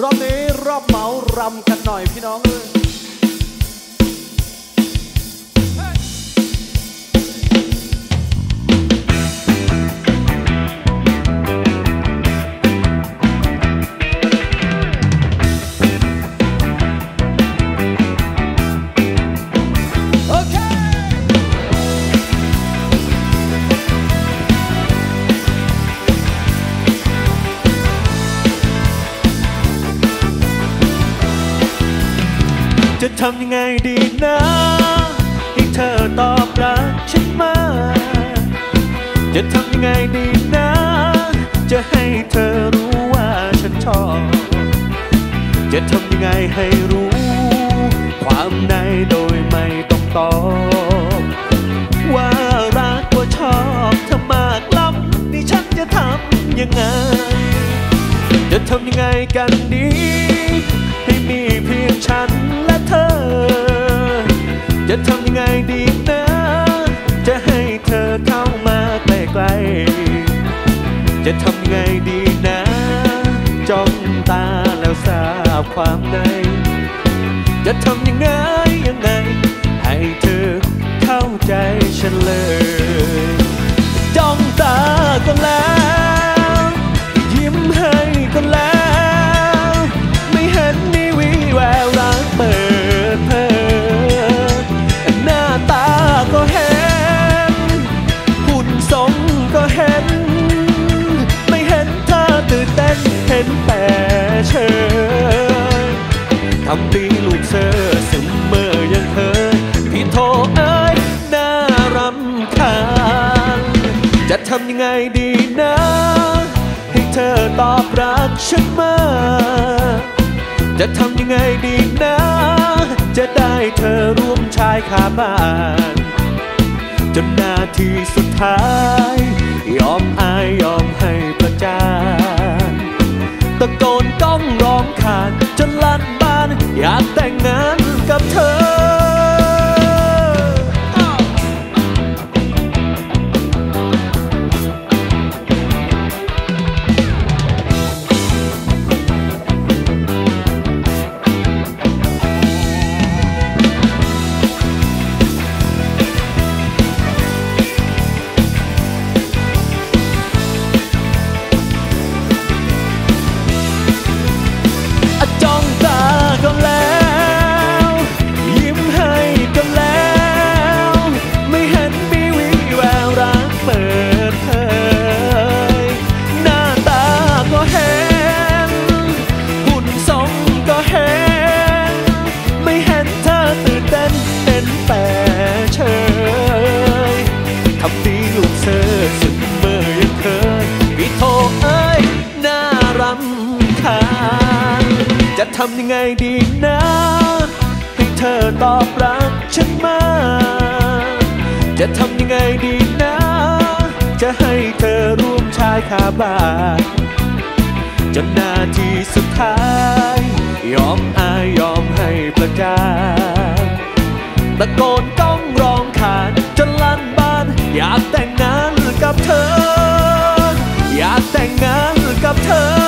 รอบนี้รอบเหมารำกันหน่อยพี่น้องเอ้ย จะทำยังไงดีนะให้เธอตอบรักฉันมา จะทำยังไงดีนะ จะให้เธอรู้ว่าฉันชอบ จะทำยังไงให้รู้ ความในโดยไม่ต้องตอบ ว่ารักว่าชอบเธอมากล้ำนี่ฉันจะทำยังไง จะทำยังไงกัน จะทำยังไงดีนะจ้องตาแล้วทราบความในจะทำยังไงยังไง เฉยทำดีลูกเสือเสมอยังเคยพี่โทเอ้ยน่ารำคาญจะทำยังไงดีนะ ให้เธอตอบรักฉันมาจะทำยังไงดีนะ จะได้เธอร่วมชายคาบ้านจนนาทีสุดท้าย ยอมอายยอม ทำยังไงดีนะ ให้เธอตอบรักฉันมา จะทำยังไงดีนะ จะให้เธอร่วมชายคาบาจนนาทีสุดท้าย ยอมอายยอมให้ประจานตะโกนต้องร้องขานจนลั่นบ้าน อยากแต่งงานกับเธอ อยากแต่งงานกับเธอ